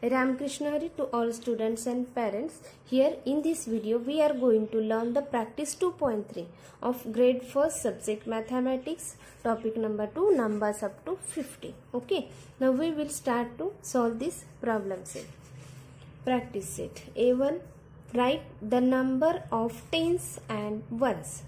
Ramakrishna Hari to all students and parents. Here in this video we are going to learn the practice 2.3 of grade 1st subject mathematics topic number 2 numbers up to 50. Okay. Now we will start to solve this problem set. Practice set. A1 write the number of tens and ones.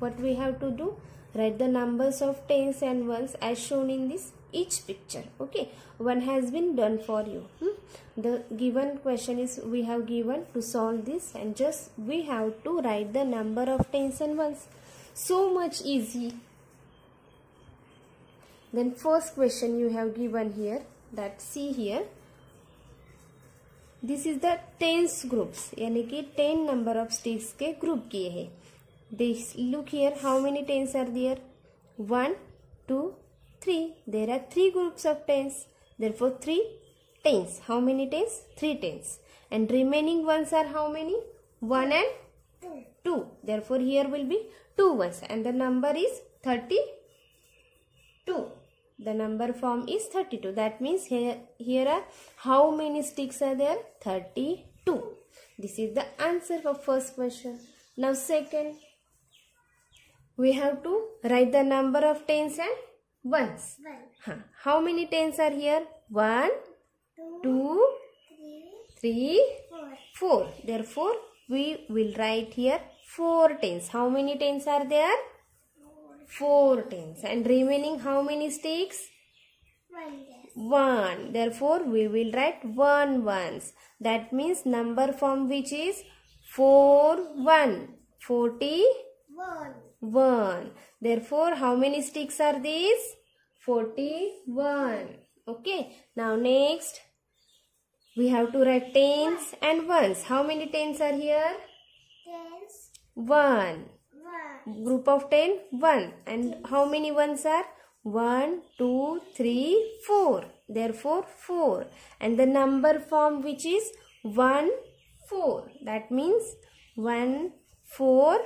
What we have to do? Write the numbers of tens and ones as shown in this each picture okay one has been done for you hmm? the given question is we have given to solve this and just we have to write the number of tens and ones so much easy then first question you have given here that see here this is the tense groups यानी कि ten number of sticks के group किए हैं this look here how many tense are their one two 3. There are 3 groups of tens. Therefore, 3 tens. How many tens? 3 tens. And remaining ones are how many? 1 and 2. Therefore, here will be 2 ones. And the number is 32. The number form is 32. That means here, here are how many sticks are there? 32. This is the answer for first question. Now second, we have to write the number of tens and ones. One. Huh. How many tens are here? One, Two, two, three, three, four. four. Therefore, we will write here four tens. How many tens are there? Four tens. And remaining how many sticks? One. One. Therefore, we will write one ones. That means number form which is four one. Forty One. 1. Therefore, how many sticks are these? 41. Okay. Now next, we have to write tens and ones. How many tens are here? Tens. 1. One. Group of 10, 1. And how many ones are? 1, 2, 3, 4. Therefore, 4. And the number form which is 1, 4. That means 1, 4,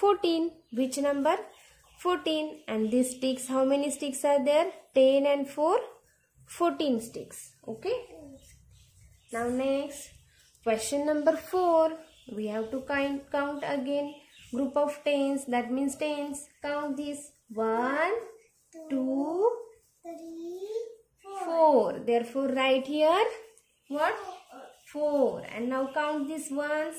14. Which number? 14. And these sticks, how many sticks are there? 10 and 4, 14 sticks. Okay. Now next, question number 4. We have to count, count again. Group of tens, that means tens. Count this. 1, 2, Three. 4. Therefore, right here what? 4. And now count these ones.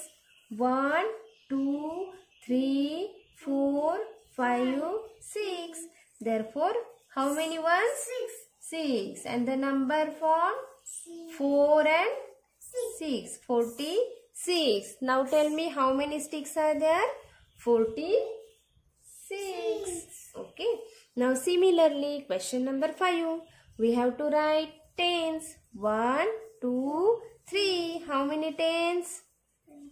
1, 2, 3, 4, 5, 6. Therefore, how many ones? Six. 6. And the number form? 4 and 6. 46. Now tell me how many sticks are there? 46. Okay. Now similarly, question number 5. We have to write tens. 1, 2, 3. How many tens? One,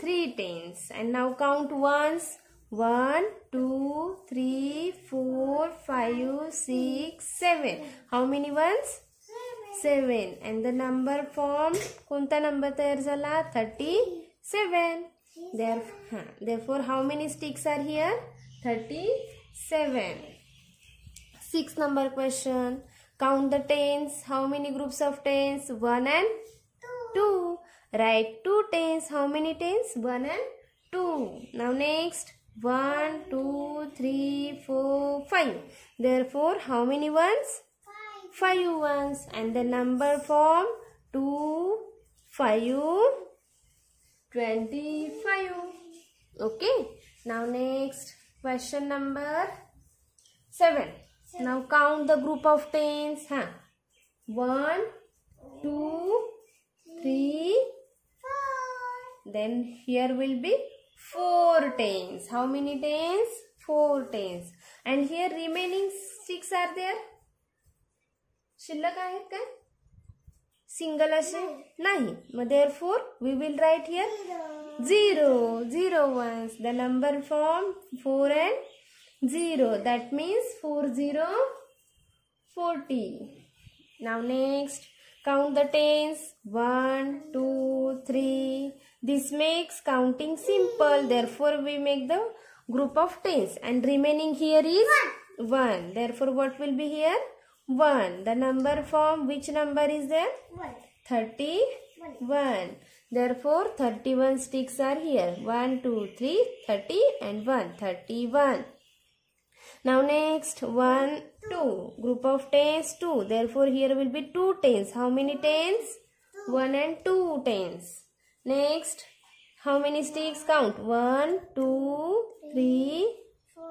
three. 3 tens. And now count ones. 1, 2, 3, 4, 5, 6, 7. How many ones? Seven. 7 and the number form कोणता number तयार झाला 37 there huh. therefore how many sticks are here 37 six number question count the tens how many groups of tens 1 and 2 write two tens. How many tens? 1 and 2 now next. 1 2 3 4 5 therefore how many ones? Five. 5 ones. And the number form? 2 5 25 okay. Now next. Question number 7 now count the group of tens. Huh? 1 2 3 Four then here will be 4 tens how many tens 4 tens and here remaining 6 are there शिल्लक आहेत काय single असे नाही मग there four we will write here Zero. Zero zero once the number form four and zero that means four zero forty now next count the tens 1 2 3 this makes counting simple therefore we make the group of tens and remaining here is 1 therefore what will be here 1. The number form, which number is there? One. 31. Therefore, 31 sticks are here. 1, 2, 3, 30 and 1. 31. Now next, 1, 2. Group of tens, 2. Therefore, here will be 2 tens. How many tens? 1 and 2 tens. Next, how many sticks count? 1, 2, 3, Four,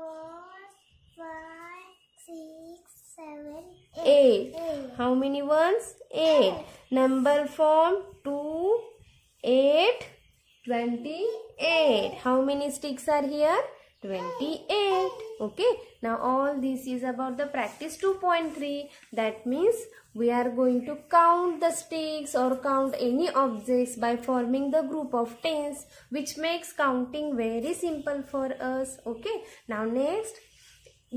five, six, seven, 8. eight. How many ones? 8. Number form 2, 8, 28. How many sticks are here? 28. Okay. Now all this is about the practice 2.3. That means we are going to count the sticks or count any objects by forming the group of tens which makes counting very simple for us. Okay. Now next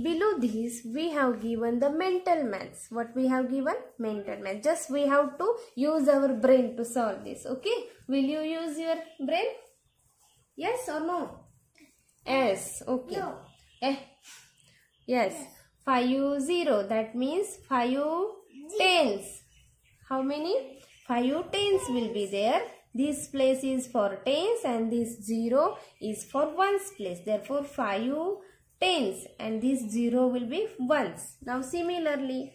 below this we have given the mental maths what we have given mental math just we have to use our brain to solve this okay will you use your brain yes or no yes okay. No. eh. yes. Five zero. That means five tens. How many? Five tens will be there. This place is for tens and this zero is for ones place. Therefore five tens and this zero will be ones. Now similarly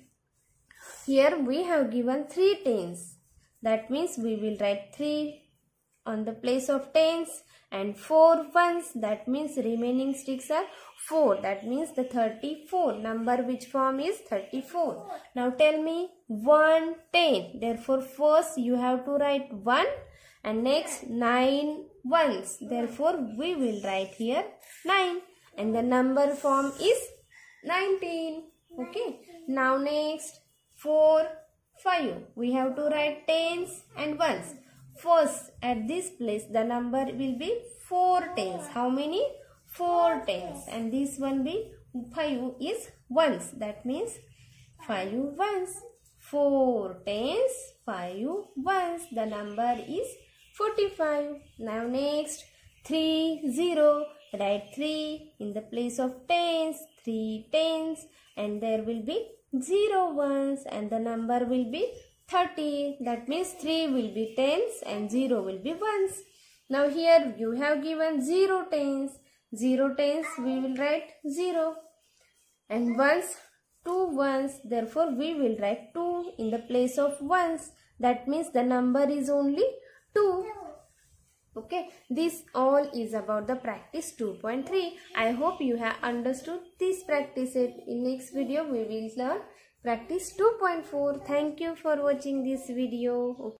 here we have given three tens. That means we will write three on the place of tens and four ones. That means remaining sticks are 4 that means the 34 number which form is 34 now tell me 1 10 therefore first you have to write 1 and next 9 ones. Therefore we will write here 9 and the number form is 19 okay. Now next 4 5 we have to write tens and ones First, at this place, the number will be 4 tens. How many? 4 tens. And this one be 5 is ones. That means 5 ones. 4 tens, 5 ones. The number is 45. Now next, 3, 0. Write 3 in the place of tens. 3 tens. And there will be 0 ones. And the number will be 30 that means 3 will be tens and 0 will be ones. Now here you have given 0 tens. 0 tens we will write 0 and ones 2 ones therefore we will write 2 in the place of ones. That means the number is only 2 okay this all is about the practice 2.3 i hope you have understood this practice. In next video we will learn practice 2.4 thank you for watching this video